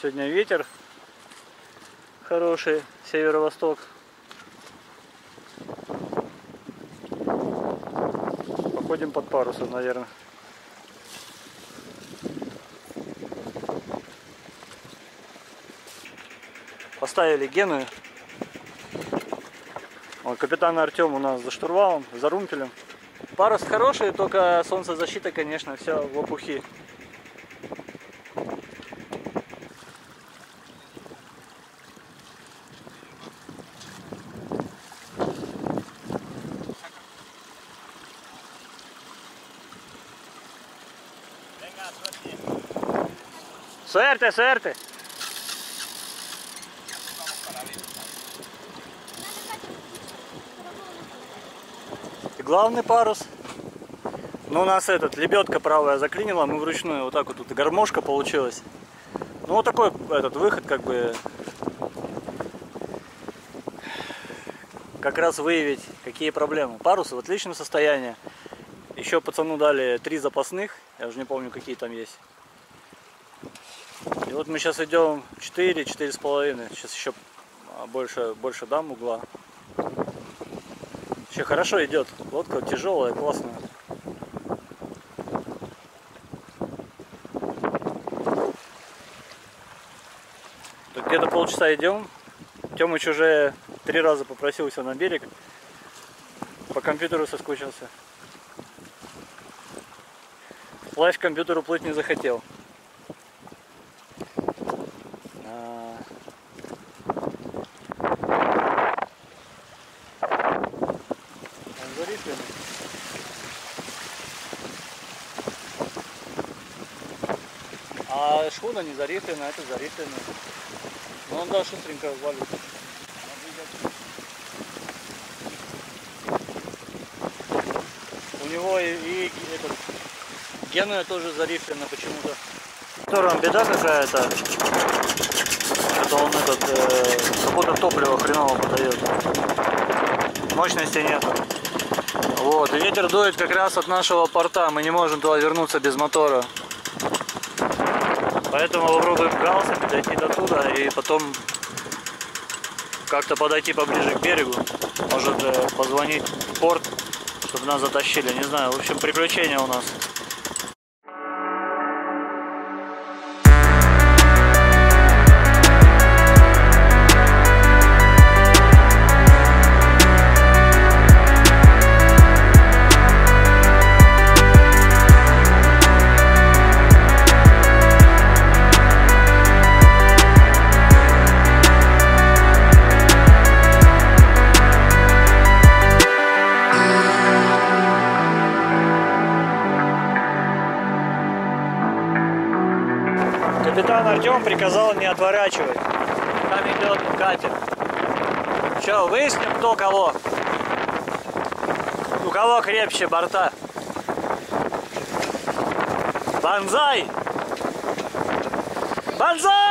Сегодня ветер хороший, северо-восток. Походим под парусом, наверное. Поставили Гену. Вот, капитан Артем у нас за штурвалом, за румпелем. Парус хороший, только солнцезащита, конечно, все в опухи. Suerte, suerte. И главный парус. Ну, у нас этот, лебедка правая заклинила, мы вручную вот так вот, тут гармошка получилась. Ну, вот такой этот выход, как бы, как раз выявить, какие проблемы. Парус в отличном состоянии. Еще пацану дали три запасных, я уже не помню, какие там есть. И вот мы сейчас идем 4, 4 с половиной. Сейчас еще больше, больше дам угла. Еще хорошо идет. Лодка тяжелая, классная. Где-то полчаса идем. Тёмыч уже три раза попросился на берег. По компьютеру соскучился. К компьютеру плыть не захотел. А. Зарифленный. А шхуна не зарифлена, это зарифлена. Но он да, шустренько валит. У него и, и этот Генуя тоже зарифлена почему-то. Которым беда какая-то. Это он этот, э, как будто топливо хреново подает. Мощности нет. Вот, и ветер дует как раз от нашего порта. Мы не можем туда вернуться без мотора. Поэтому попробуем галсами дойти до туда и потом как-то подойти поближе к берегу. Может э, позвонить в порт, чтобы нас затащили. Не знаю, в общем, приключения у нас. Капитан Артем приказал не отворачивать. Там идет катер. Че, выясним, кто кого? У кого крепче борта? Банзай! Банзай!